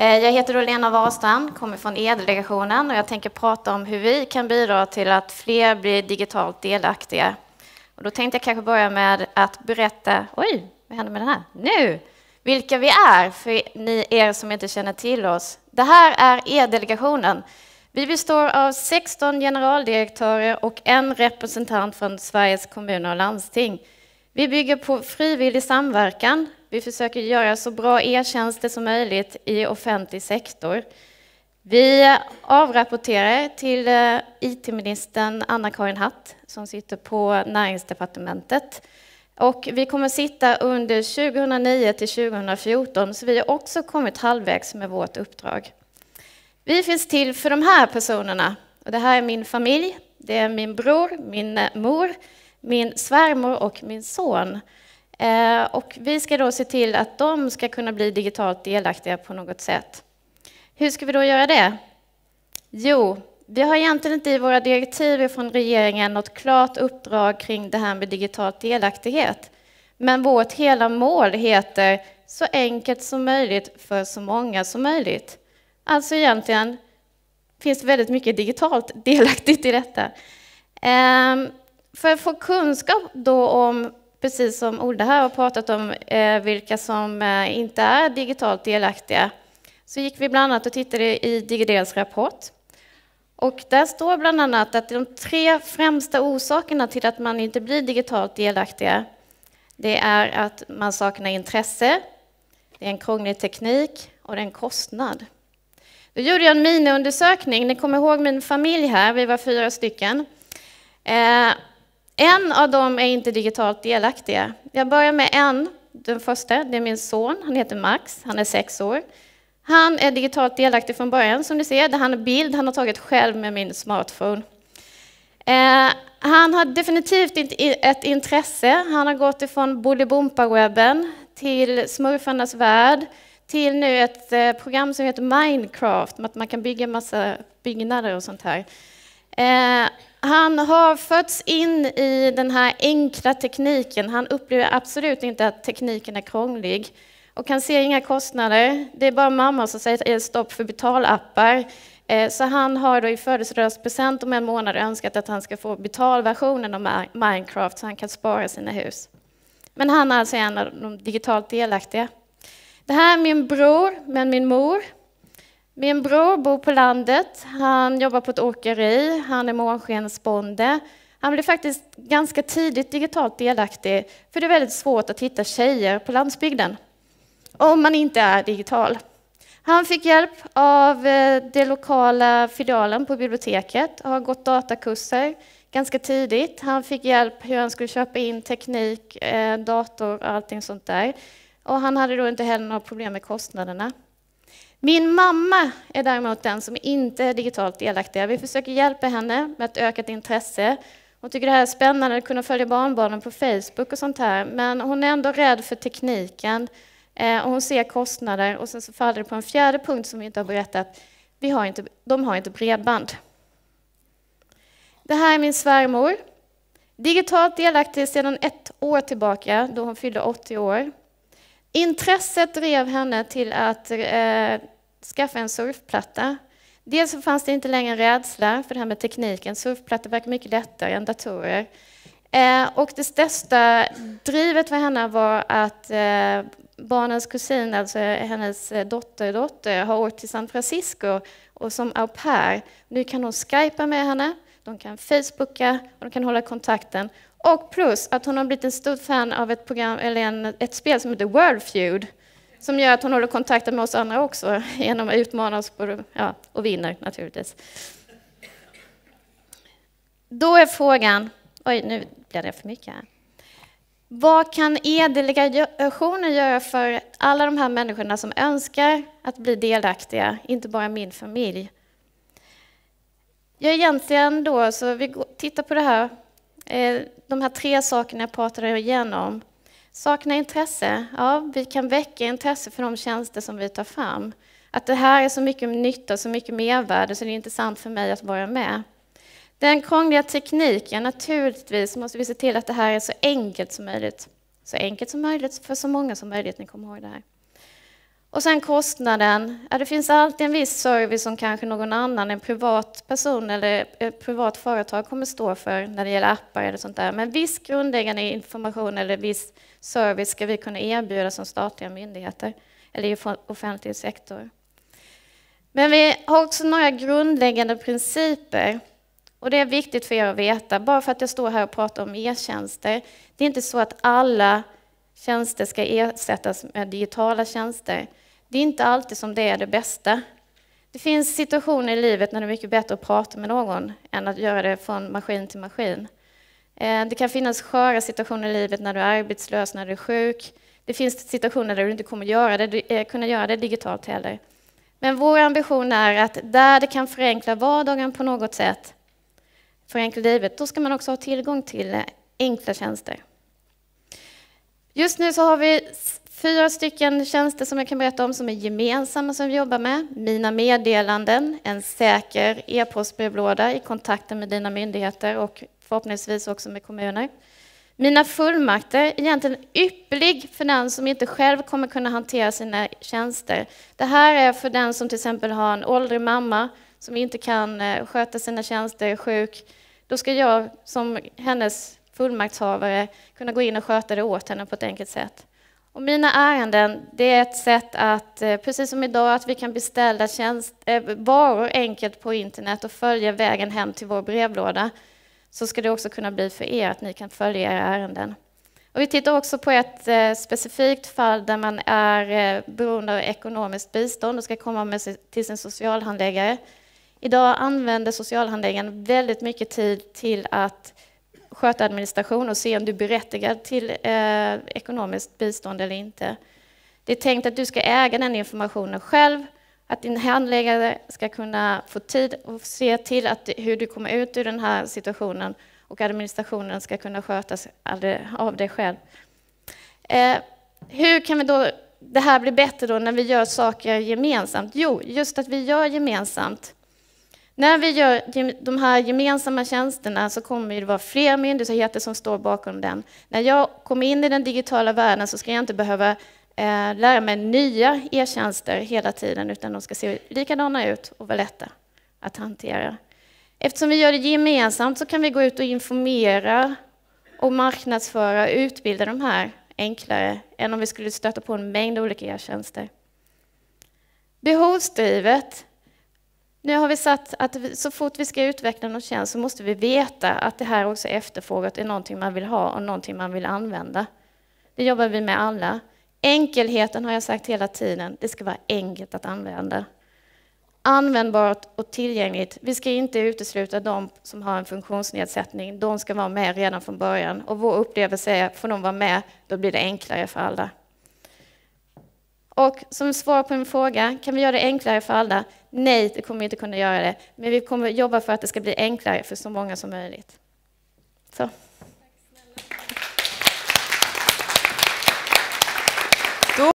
Eh, jag heter då Lena Warstrand, kommer från E-delegationen och jag tänker prata om hur vi kan bidra till att fler blir digitalt delaktiga. Och då tänkte jag kanske börja med att berätta, oj, vad händer med den här? Nu! Vilka vi är, för ni er som inte känner till oss. Det här är E-delegationen. Vi består av 16 generaldirektörer och en representant från Sveriges kommuner och landsting. Vi bygger på frivillig samverkan. Vi försöker göra så bra e-tjänster som möjligt i offentlig sektor. Vi avrapporterar till eh, IT-ministern Anna-Karin Hatt som sitter på Näringsdepartementet. Och vi kommer sitta under 2009 till 2014, så vi har också kommit halvvägs med vårt uppdrag. Vi finns till för de här personerna. Och det här är min familj. Det är min bror, min mor, min svärmor och min son. Eh, och vi ska då se till att de ska kunna bli digitalt delaktiga på något sätt. Hur ska vi då göra det? Jo, vi har egentligen inte i våra direktiv från regeringen något klart uppdrag kring det här med digital delaktighet. Men vårt hela mål heter så enkelt som möjligt för så många som möjligt. Alltså egentligen finns det väldigt mycket digitalt delaktigt i detta. Ehm, för att få kunskap då om, precis som Olle här har pratat om, eh, vilka som eh, inte är digitalt delaktiga, så gick vi bland annat och tittade i Digidels rapport. Och där står bland annat att de tre främsta orsakerna till att man inte blir digitalt delaktiga, det är att man saknar intresse, det är en krånglig teknik och det är en kostnad. Då gjorde jag en miniundersökning. Ni kommer ihåg min familj här, vi var fyra stycken. Eh, en av dem är inte digitalt delaktiga. Jag börjar med en, den första, det är min son, han heter Max, han är sex år. Han är digitalt delaktig från början, som ni ser. Det här är en bild han har tagit själv med min smartphone. Eh, han har definitivt inte ett intresse. Han har gått ifrån Bolibompa-webben till Smurfarnas värld, till nu ett eh, program som heter Minecraft, att man kan bygga massa byggnader och sånt här. Eh, han har fötts in i den här enkla tekniken. Han upplever absolut inte att tekniken är krånglig och han ser inga kostnader. Det är bara mamma som säger stopp för betalappar. Eh, så han har då i födelsedagspresent om en månad önskat att han ska få betalversionen av Minecraft så han kan spara sina hus. Men han är alltså en av de digitalt delaktiga. Det här är min bror med min mor. Min bror bor på landet. Han jobbar på ett åkeri. Han är månskensbonde. Han blev faktiskt ganska tidigt digitalt delaktig, för det är väldigt svårt att hitta tjejer på landsbygden om man inte är digital. Han fick hjälp av eh, den lokala filialen på biblioteket och har gått datakurser ganska tidigt. Han fick hjälp hur han skulle köpa in teknik, eh, dator och allting sånt där. Och han hade då inte heller några problem med kostnaderna. Min mamma är däremot den som inte är digitalt delaktig. Vi försöker hjälpa henne med ett ökat intresse. Hon tycker det här är spännande att kunna följa barnbarnen på Facebook och sånt här, men hon är ändå rädd för tekniken eh, och hon ser kostnader och sen så faller det på en fjärde punkt som vi inte har berättat. Vi har inte, de har inte bredband. Det här är min svärmor. Digitalt delaktig sedan ett år tillbaka, då hon fyllde 80 år. Intresset drev henne till att eh, skaffa en surfplatta. Dels så fanns det inte längre en rädsla för det här med tekniken. Surfplattor verkar mycket lättare än datorer. Eh, och det största drivet för henne var att eh, barnens kusin, alltså hennes eh, dotterdotter, har åkt till San Francisco och som au pair. Nu kan hon skypa med henne, de kan facebooka och de kan hålla kontakten. Och plus att hon har blivit en stor fan av ett, program, eller en, ett spel som heter World Feud som gör att hon håller kontakten med oss andra också genom att utmana oss på, ja, och vinner naturligtvis. Då är frågan, oj nu blev det för mycket här. Vad kan e-delegationen göra för alla de här människorna som önskar att bli delaktiga, inte bara min familj? Ja, egentligen då, så vi tittar på det här Eh, de här tre sakerna jag pratade igenom. Sakna intresse. Ja, vi kan väcka intresse för de tjänster som vi tar fram. Att det här är så mycket nytta, så mycket mervärde, så det är intressant för mig att vara med. Den krångliga tekniken, naturligtvis måste vi se till att det här är så enkelt som möjligt. Så enkelt som möjligt för så många som möjligt, ni kommer ihåg det här. Och sen kostnaden. Ja, det finns alltid en viss service som kanske någon annan, en privat person eller ett privat företag kommer stå för när det gäller appar eller sånt där. Men viss grundläggande information eller viss service ska vi kunna erbjuda som statliga myndigheter eller i offentlig sektor. Men vi har också några grundläggande principer och det är viktigt för er att veta. Bara för att jag står här och pratar om e-tjänster, det är inte så att alla tjänster ska ersättas med digitala tjänster. Det är inte alltid som det är det bästa. Det finns situationer i livet när det är mycket bättre att prata med någon än att göra det från maskin till maskin. Eh, det kan finnas sköra situationer i livet när du är arbetslös, när du är sjuk. Det finns situationer där du inte kommer göra det, eh, kunna göra det digitalt heller. Men vår ambition är att där det kan förenkla vardagen på något sätt, förenkla livet, då ska man också ha tillgång till eh, enkla tjänster. Just nu så har vi fyra stycken tjänster som jag kan berätta om som är gemensamma som vi jobbar med. Mina meddelanden, en säker e-postbrevlåda i kontakten med dina myndigheter och förhoppningsvis också med kommuner. Mina fullmakter, egentligen ypperlig för den som inte själv kommer kunna hantera sina tjänster. Det här är för den som till exempel har en åldrig mamma som inte kan eh, sköta sina tjänster, är sjuk. Då ska jag som hennes fullmaktshavare kunna gå in och sköta det åt henne på ett enkelt sätt. Och mina ärenden, det är ett sätt att, eh, precis som idag, att vi kan beställa tjänst, eh, varor enkelt på internet och följa vägen hem till vår brevlåda så ska det också kunna bli för er att ni kan följa era ärenden. Och vi tittar också på ett eh, specifikt fall där man är beroende av ekonomiskt bistånd och ska komma med till sin socialhandläggare. Idag använder socialhandläggaren väldigt mycket tid till att sköta administration och se om du är berättigad till eh, ekonomiskt bistånd eller inte. Det är tänkt att du ska äga den informationen själv att din handläggare ska kunna få tid och se till att, hur du kommer ut ur den här situationen och administrationen ska kunna skötas av dig själv. Eh, hur kan vi då, det här bli bättre då när vi gör saker gemensamt? Jo, just att vi gör gemensamt. När vi gör de här gemensamma tjänsterna så kommer det vara fler myndigheter som står bakom den. När jag kommer in i den digitala världen så ska jag inte behöva eh, lära mig nya e-tjänster hela tiden, utan de ska se likadana ut och vara lätta att hantera. Eftersom vi gör det gemensamt så kan vi gå ut och informera och marknadsföra och utbilda de här enklare än om vi skulle stöta på en mängd olika e-tjänster. Behovsdrivet. Nu har vi satt att så fort vi ska utveckla någon tjänst så måste vi veta att det här också efterfrågat är någonting man vill ha och någonting man vill använda. Det jobbar vi med alla. Enkelheten har jag sagt hela tiden, det ska vara enkelt att använda. Användbart och tillgängligt. Vi ska inte utesluta de som har en funktionsnedsättning, de ska vara med redan från början. Och vår upplevelse är, får de vara med, då blir det enklare för alla. Och som svar på min fråga, kan vi göra det enklare för alla? Nej, det kommer vi inte kunna göra det. Men vi kommer jobba för att det ska bli enklare för så många som möjligt. Så.